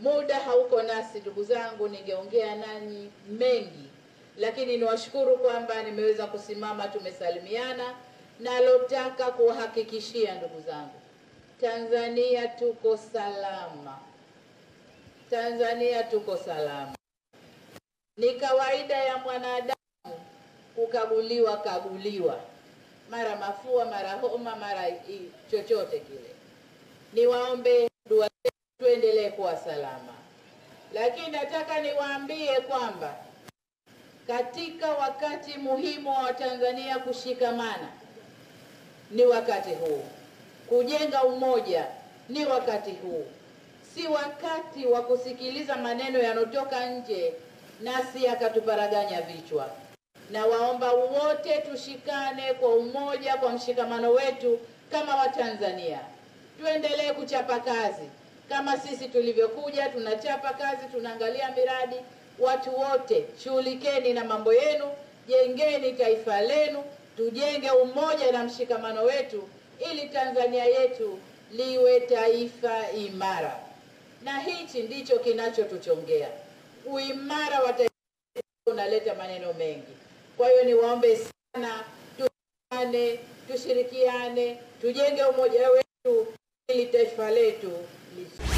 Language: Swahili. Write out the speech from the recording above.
Muda hauko nasi ndugu zangu, ningeongea nanyi mengi, lakini niwashukuru kwamba nimeweza kusimama, tumesalimiana. Nalotaka kuhakikishia ndugu zangu, Tanzania tuko salama, Tanzania tuko salama. Ni kawaida ya mwanadamu kukaguliwa kaguliwa, mara mafua, mara homa, mara chochote kile. Niwaombe dua tuendelee kuwa salama, lakini nataka niwaambie kwamba katika wakati muhimu wa Tanzania kushikamana ni wakati huu, kujenga umoja ni wakati huu, si wakati wa kusikiliza maneno yanayotoka nje nasi yakatuparaganya vichwa. Na waomba wote tushikane kwa umoja, kwa mshikamano wetu kama Watanzania, tuendelee kuchapa kazi kama sisi tulivyokuja, tunachapa kazi, tunaangalia miradi. Watu wote shughulikeni na mambo yenu, jengeni taifa lenu, tujenge umoja na mshikamano wetu, ili Tanzania yetu liwe taifa imara, na hichi ndicho kinachotuchongea. Uimara wa taifa unaleta maneno mengi. Kwa hiyo niwaombe sana, tuane, tushirikiane, tujenge umoja wetu ili taifa letu Yeah.